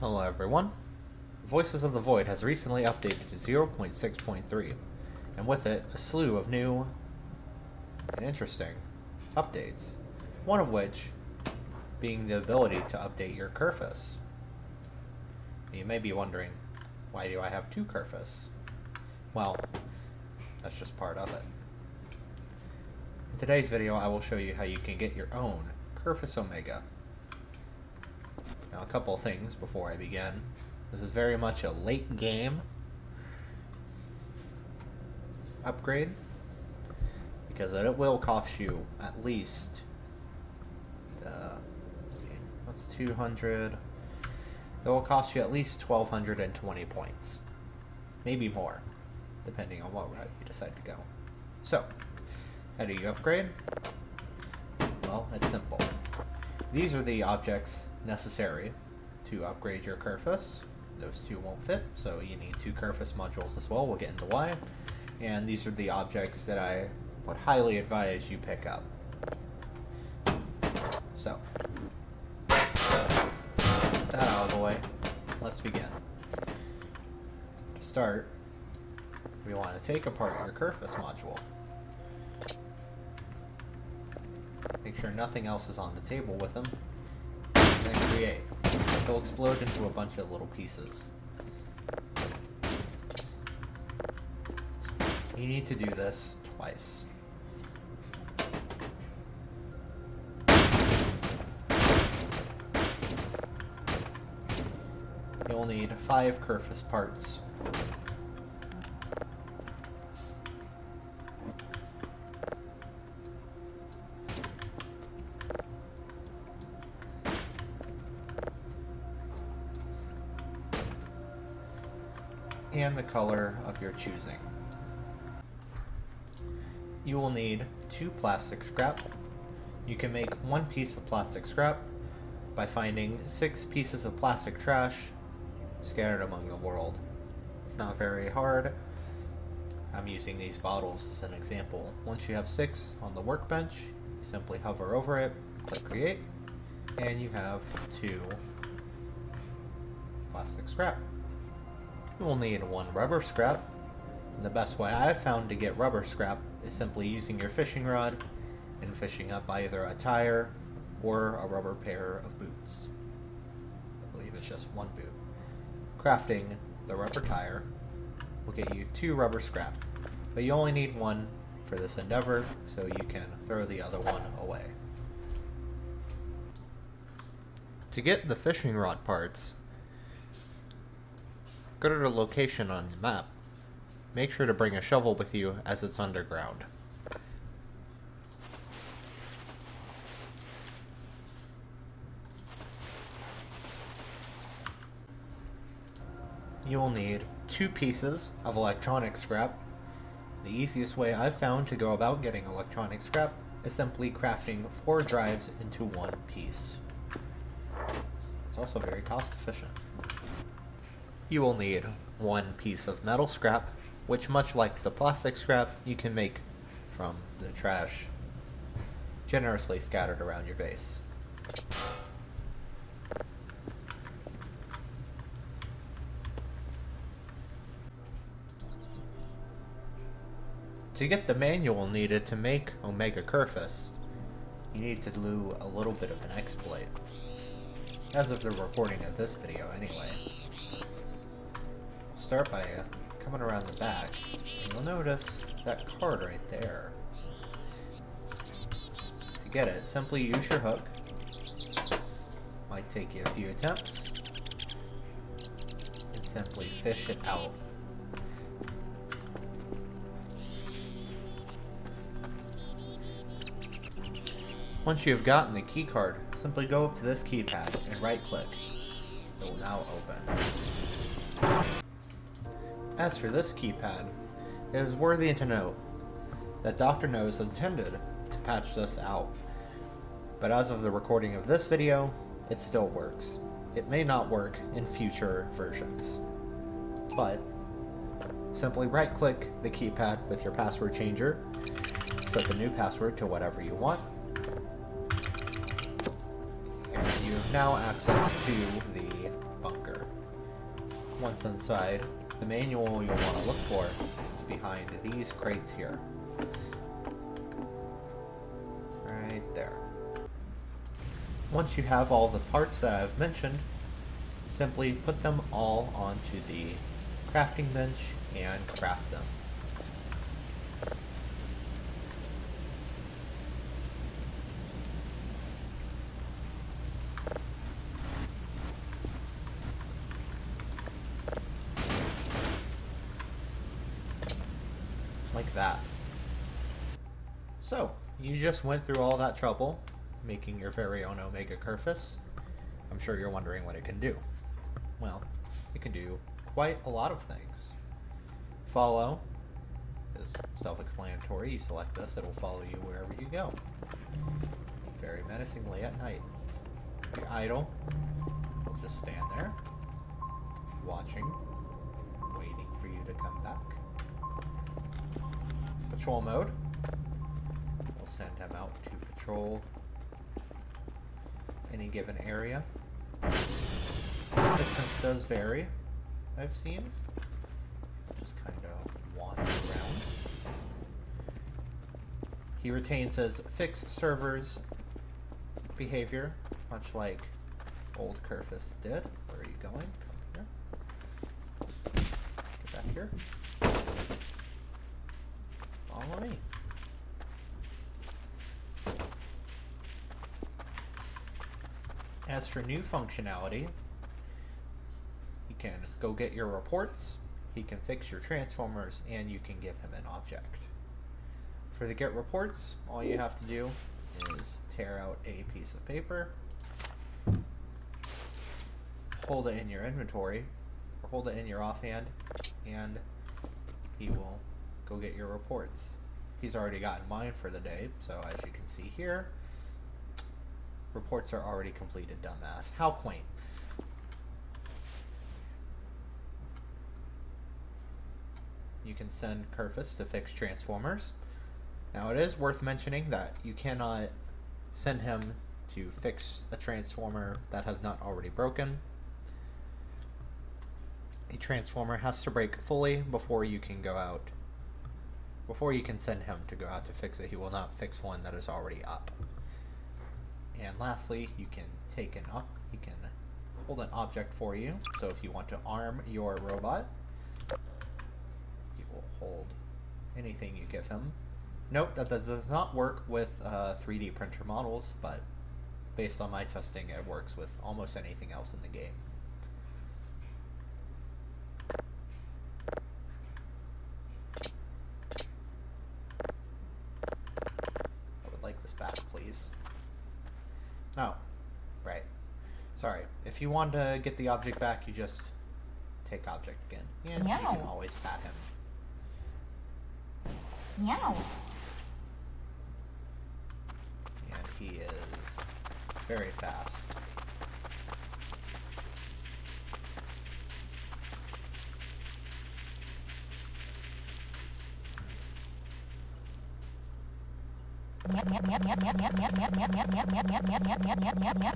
Hello everyone. Voices of the Void has recently updated to 0.6.3, and with it, a slew of new and interesting updates. One of which being the ability to update your Kerfus. You may be wondering, why do I have two Kerfus? Well, that's just part of it. In today's video, I will show you how you can get your own Kerfus Omega. A couple things before I begin. This is very much a late game upgrade because it will cost you at least uh, let's see, what's 200? It will cost you at least 1,220 points, maybe more, depending on what route you decide to go. So, how do you upgrade? Well, it's simple. These are the objects necessary to upgrade your Kerfus. Those two won't fit, so you need two Kerfus modules as well. We'll get into why. And these are the objects that I would highly advise you pick up. So, that out of the way, let's begin. To start, we want to take apart your Kerfus module. Make sure nothing else is on the table with them. Create. They'll explode into a bunch of little pieces. You need to do this twice. You'll need five Kerfus parts. And the color of your choosing. You will need two plastic scrap. You can make one piece of plastic scrap by finding six pieces of plastic trash scattered among the world. Not very hard. I'm using these bottles as an example. Once you have six on the workbench, simply hover over it, click create, and you have two plastic scrap. You will need one rubber scrap. And the best way I've found to get rubber scrap is simply using your fishing rod and fishing up either a tire or a rubber pair of boots. I believe it's just one boot. Crafting the rubber tire will get you two rubber scrap, but you only need one for this endeavor, so you can throw the other one away. To get the fishing rod parts, Go to the location on the map. Make sure to bring a shovel with you as it's underground. You'll need two pieces of electronic scrap. The easiest way I've found to go about getting electronic scrap is simply crafting four drives into one piece. It's also very cost efficient. You will need one piece of metal scrap, which much like the plastic scrap, you can make from the trash generously scattered around your base. To get the manual needed to make Omega Kerfus, you need to do a little bit of an exploit. As of the recording of this video, anyway start by uh, coming around the back, and you'll notice that card right there. To get it, simply use your hook. Might take you a few attempts. And simply fish it out. Once you have gotten the key card, simply go up to this keypad and right click. It will now open. As for this keypad, it is worthy to note that Dr. Nose intended to patch this out, but as of the recording of this video, it still works. It may not work in future versions, but simply right click the keypad with your password changer, set the new password to whatever you want, and you have now access to the bunker. once inside, the manual you'll want to look for is behind these crates here. Right there. Once you have all the parts that I've mentioned, simply put them all onto the crafting bench and craft them. Like that. So, you just went through all that trouble making your very own Omega Kerfus. I'm sure you're wondering what it can do. Well, it can do quite a lot of things. Follow is self-explanatory. You select this, it'll follow you wherever you go. Very menacingly at night. If idle, it'll just stand there, watching, waiting for you to come back. Patrol mode. We'll send him out to patrol any given area. Distance does vary, I've seen. Just kind of wander around. He retains his fixed servers behavior, much like old Kerfus did. Where are you going? Come here. Get back here. Follow me. As for new functionality, you can go get your reports, he can fix your transformers, and you can give him an object. For the get reports, all you have to do is tear out a piece of paper, hold it in your inventory, or hold it in your offhand, and he will go get your reports. He's already gotten mine for the day, so as you can see here, reports are already completed, dumbass. How quaint. You can send Kerfus to fix Transformers. Now, it is worth mentioning that you cannot send him to fix a Transformer that has not already broken. A Transformer has to break fully before you can go out. Before you can send him to go out to fix it, he will not fix one that is already up. And lastly, you can take an up, you can hold an object for you. So if you want to arm your robot, he will hold anything you give him. Note that this does not work with uh, 3D printer models, but based on my testing, it works with almost anything else in the game. I would like this back, please. Oh, right. Sorry. If you want to get the object back, you just take object again. And you can always pat him. Meow. And he is very fast.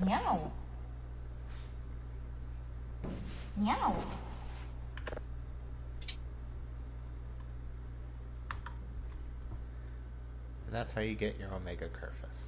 Meow. Meow. And that's how you get your Omega Kerfus.